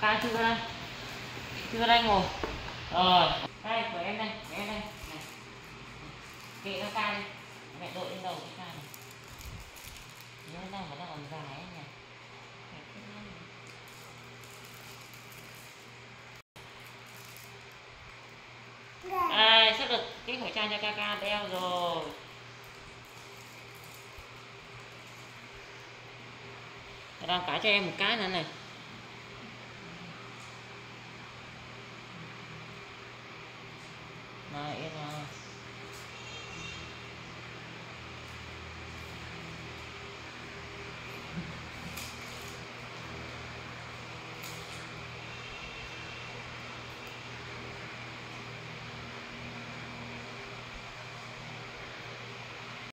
ca chưa ra đây chưa đây ngồi. Rồi. Đây của em đây của em đây. Này. Kệ nó ca đi. Mẹ đội lên đầu cái ca này. Nhớ đâu mà nó còn dài ấy nhỉ. Đây, sắp được cái khẩu trang cho ca ca đeo rồi. Đang cái cho em một cái nữa này. mga, yung